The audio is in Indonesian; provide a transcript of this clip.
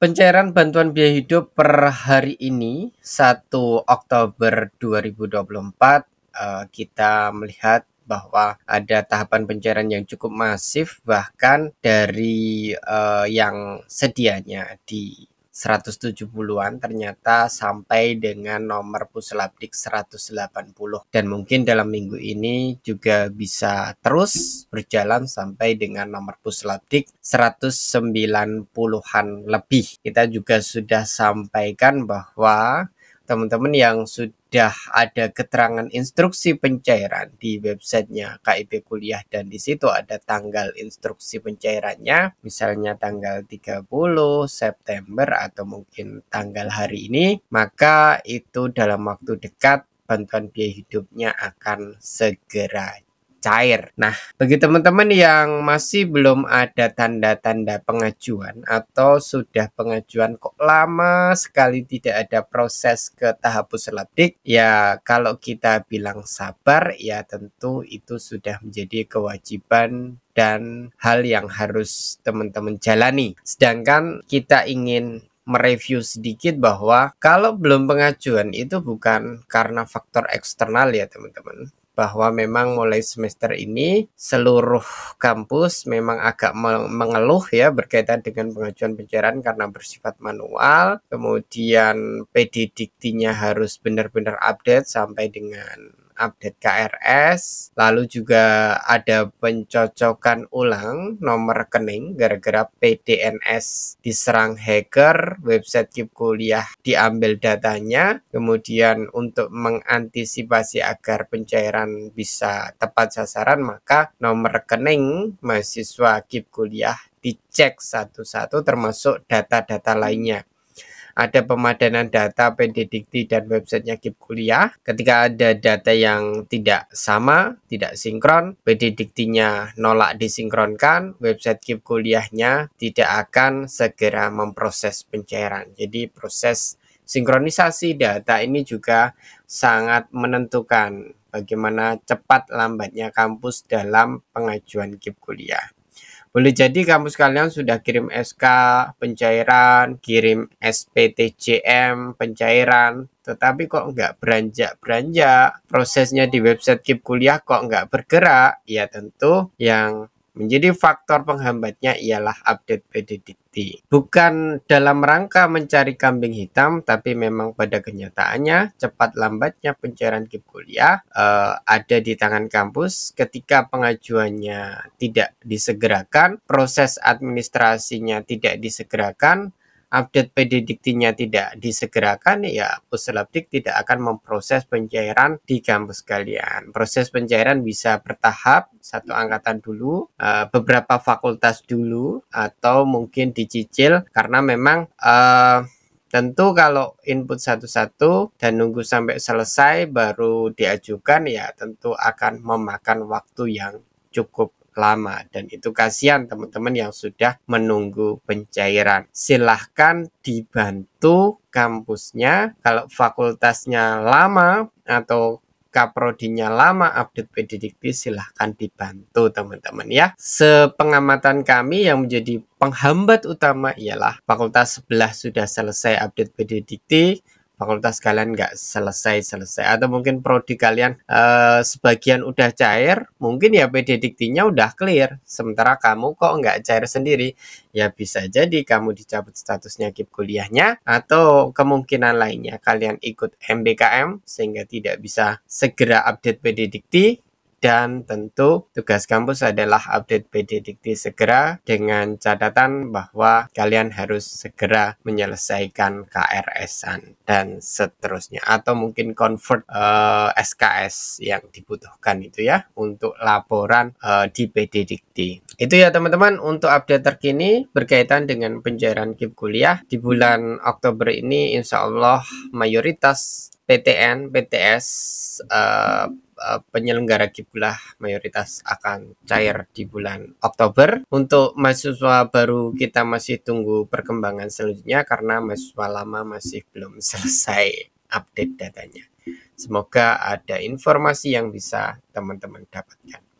Pencairan bantuan biaya hidup per hari ini 1 Oktober 2024 uh, kita melihat bahwa ada tahapan pencairan yang cukup masif bahkan dari uh, yang sedianya di 170-an ternyata sampai dengan nomor puslapdik 180 dan mungkin dalam minggu ini juga bisa terus berjalan sampai dengan nomor puslapdik 190-an lebih. Kita juga sudah sampaikan bahwa teman-teman yang sudah ada keterangan instruksi pencairan di websitenya KIP Kuliah dan di situ ada tanggal instruksi pencairannya misalnya tanggal 30 September atau mungkin tanggal hari ini maka itu dalam waktu dekat bantuan biaya hidupnya akan segera cair. Nah, bagi teman-teman yang masih belum ada tanda-tanda pengajuan atau sudah pengajuan kok lama sekali tidak ada proses ke tahap puslapdik, ya kalau kita bilang sabar ya tentu itu sudah menjadi kewajiban dan hal yang harus teman-teman jalani. Sedangkan kita ingin mereview sedikit bahwa kalau belum pengajuan itu bukan karena faktor eksternal ya teman-teman bahwa memang mulai semester ini seluruh kampus memang agak mengeluh ya berkaitan dengan pengajuan pencairan karena bersifat manual. Kemudian PD Diktinya harus benar-benar update sampai dengan update KRS, lalu juga ada pencocokan ulang nomor rekening gara-gara PDNS diserang hacker, website KIP kuliah diambil datanya, kemudian untuk mengantisipasi agar pencairan bisa tepat sasaran, maka nomor rekening mahasiswa KIP kuliah dicek satu-satu termasuk data-data lainnya ada pemadanan data pendidikti dan websitenya KIP Kuliah. Ketika ada data yang tidak sama, tidak sinkron, pendidiktinya nolak disinkronkan, website KIP Kuliahnya tidak akan segera memproses pencairan. Jadi proses sinkronisasi data ini juga sangat menentukan bagaimana cepat lambatnya kampus dalam pengajuan KIP kuliah. Boleh jadi kamu sekalian sudah kirim SK pencairan, kirim SPTJM pencairan, tetapi kok nggak beranjak-beranjak, prosesnya di website KIP kuliah kok nggak bergerak, ya tentu yang Menjadi faktor penghambatnya ialah update PDDT. Bukan dalam rangka mencari kambing hitam, tapi memang pada kenyataannya cepat lambatnya pencairan KIP kuliah uh, ada di tangan kampus ketika pengajuannya tidak disegerakan, proses administrasinya tidak disegerakan, update PD Diktinya tidak disegerakan, ya Puslapdik tidak akan memproses pencairan di kampus kalian. Proses pencairan bisa bertahap, satu angkatan dulu, uh, beberapa fakultas dulu, atau mungkin dicicil karena memang uh, Tentu kalau input satu-satu dan nunggu sampai selesai baru diajukan ya tentu akan memakan waktu yang cukup lama dan itu kasihan teman-teman yang sudah menunggu pencairan. Silahkan dibantu kampusnya kalau fakultasnya lama atau kaprodinya lama update PDDikti silahkan dibantu teman-teman ya. Sepengamatan kami yang menjadi penghambat utama ialah fakultas sebelah sudah selesai update PDDikti, fakultas kalian nggak selesai-selesai atau mungkin prodi kalian uh, sebagian udah cair mungkin ya PD diktinya udah clear. Sementara kamu kok nggak cair sendiri? Ya bisa jadi kamu dicabut statusnya KIP kuliahnya atau kemungkinan lainnya kalian ikut MBKM sehingga tidak bisa segera update PD dikti dan tentu tugas kampus adalah update PD Dikti segera dengan catatan bahwa kalian harus segera menyelesaikan KRS-an dan seterusnya atau mungkin convert uh, eh, SKS yang dibutuhkan itu ya untuk laporan uh, di PD Dikti. Itu ya teman-teman untuk update terkini berkaitan dengan pencairan KIP kuliah di bulan Oktober ini insya Allah mayoritas PTN, PTS uh, Eh, penyelenggara kiblah mayoritas akan cair di bulan Oktober. Untuk mahasiswa baru kita masih tunggu perkembangan selanjutnya karena mahasiswa lama masih belum selesai update datanya. Semoga ada informasi yang bisa teman-teman dapatkan.